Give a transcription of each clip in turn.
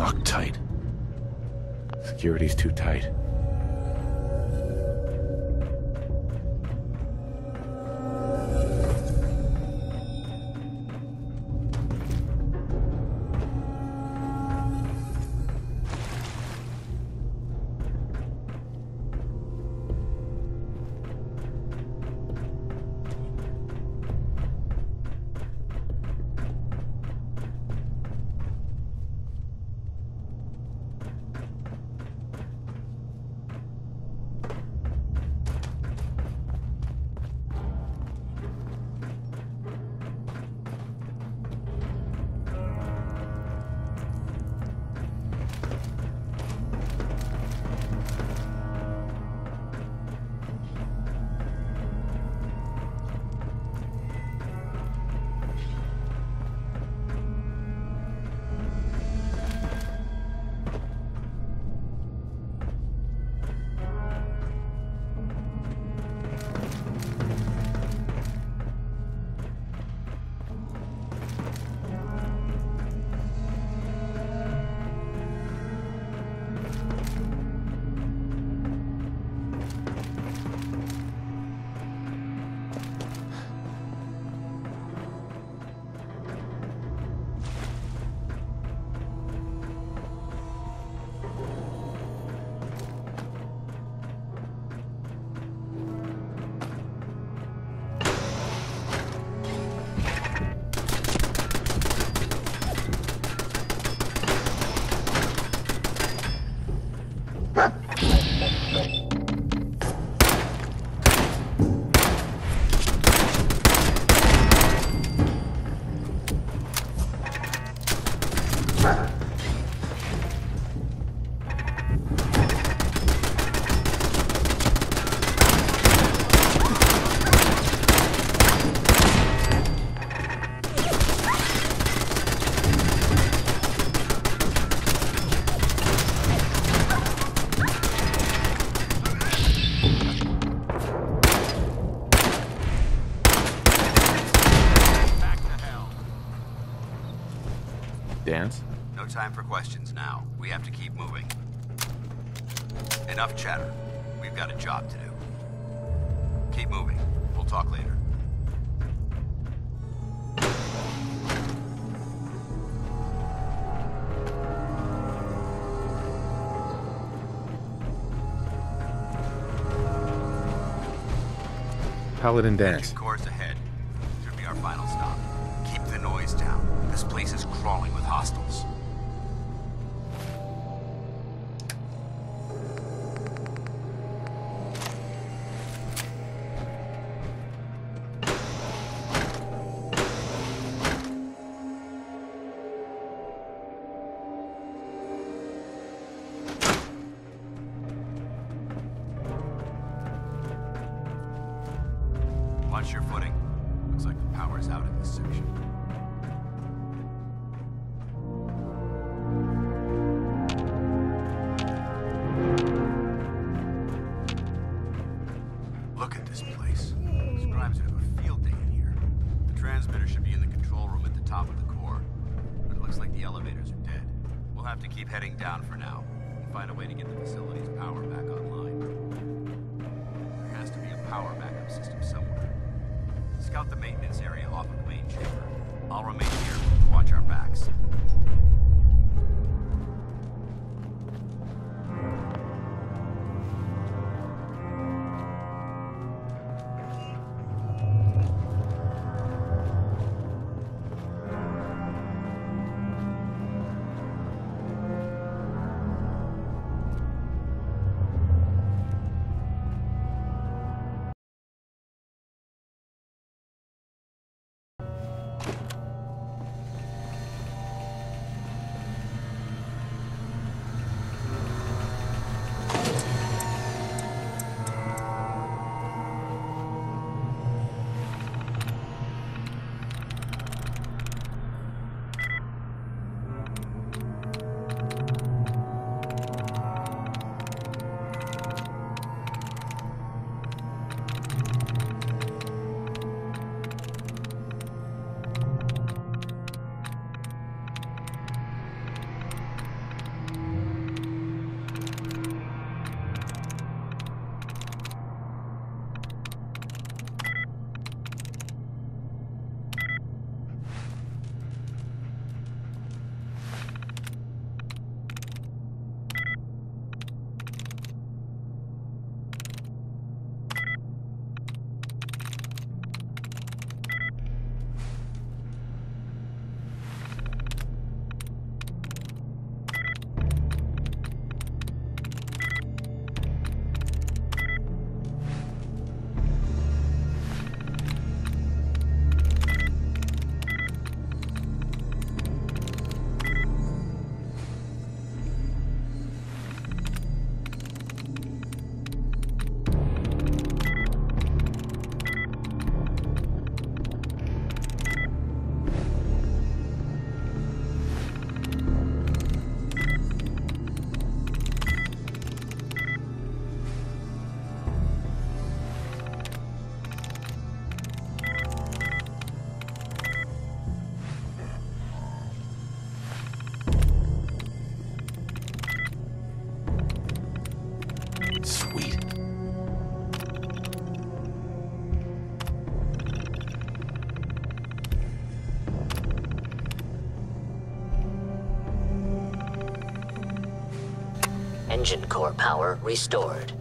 Tight. Security's too tight. Time for questions now. We have to keep moving. Enough chatter. We've got a job to do. Keep moving. We'll talk later. Paladin Danse. Course ahead. Should be our final stop. Keep the noise down. This place is crawling with hostiles. Watch your footing. Looks like the power's out in this section. Look at this place. Scribes would have a field day in here. The transmitter should be in the control room at the top of the core. But it looks like the elevators are dead. We'll have to keep heading down for now and find a way to get the facility's power back online. There has to be a power backup system somewhere. Scout the maintenance area off of the main chamber. I'll remain here to watch our backs. Engine core power restored.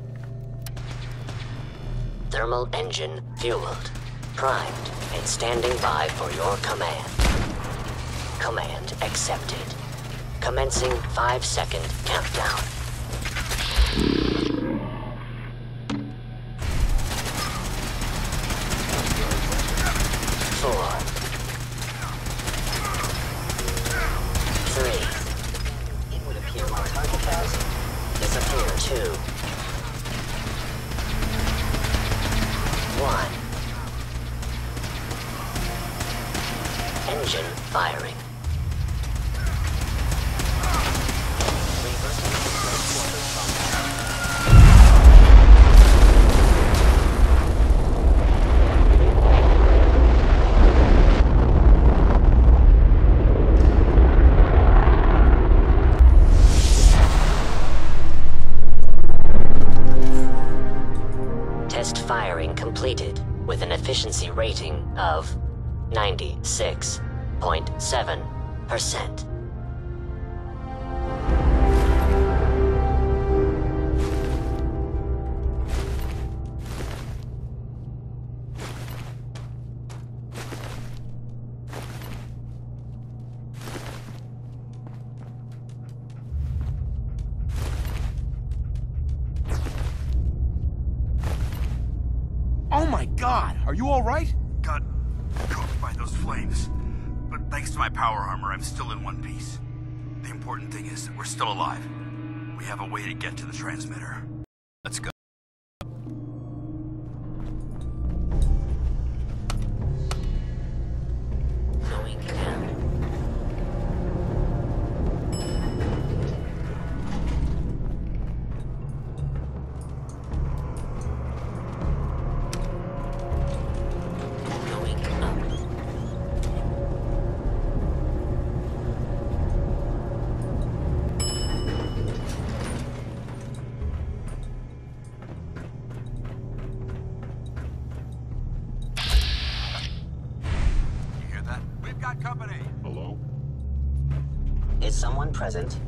Thermal engine fueled, primed, and standing by for your command. Command accepted. Commencing 5 second countdown. Completed with an efficiency rating of 96.7%. are you alright? Got cooked by those flames. But thanks to my power armor, I'm still in one piece. The important thing is that we're still alive. We have a way to get to the transmitter. Let's go. Company. Hello? Is someone present?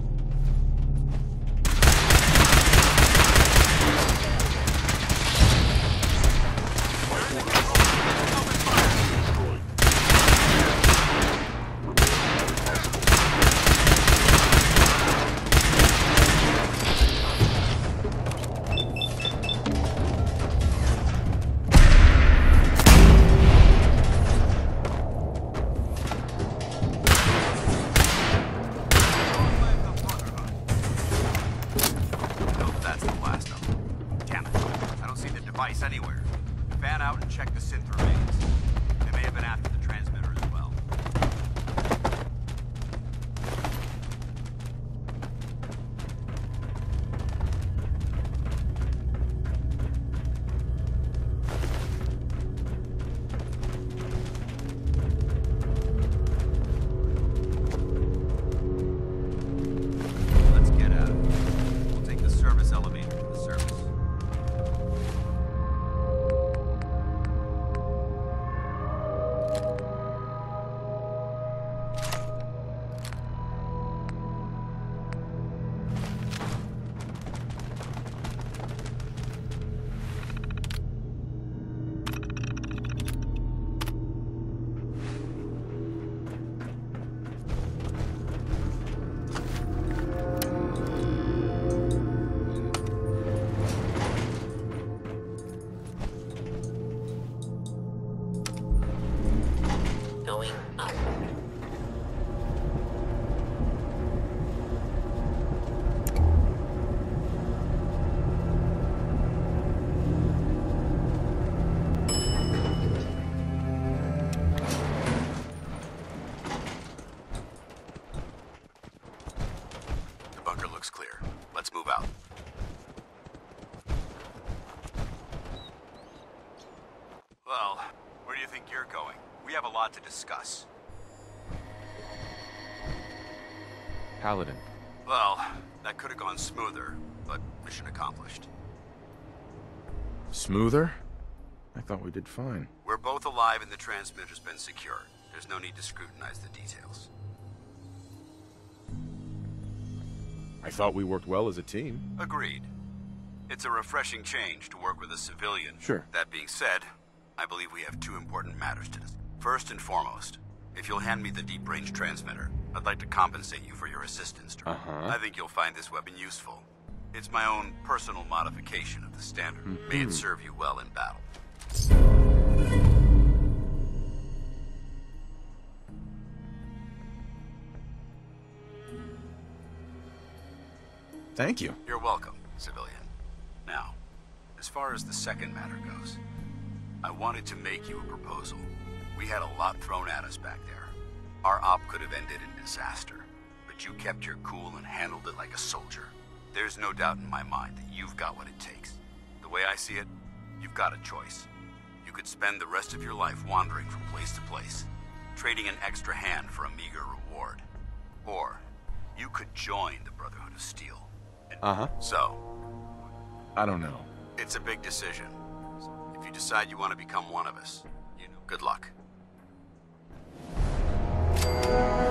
Lot to discuss. Paladin. Well, that could have gone smoother, but mission accomplished. Smoother? I thought we did fine. We're both alive and the transmitter's been secured. There's no need to scrutinize the details. I thought we worked well as a team. Agreed. It's a refreshing change to work with a civilian. Sure. That being said, I believe we have two important matters to discuss. First and foremost, if you'll hand me the deep range transmitter, I'd like to compensate you for your assistance. Uh-huh. I think you'll find this weapon useful. It's my own personal modification of the standard. May it serve you well in battle. Thank you. You're welcome, civilian. Now, as far as the second matter goes, I wanted to make you a proposal. We had a lot thrown at us back there. Our op could have ended in disaster, but you kept your cool and handled it like a soldier. There's no doubt in my mind that you've got what it takes. The way I see it, you've got a choice. You could spend the rest of your life wandering from place to place, trading an extra hand for a meager reward. Or, you could join the Brotherhood of Steel. Uh huh. So, I don't know. it's a big decision. If you decide you want to become one of us, you know, good luck. Thank you.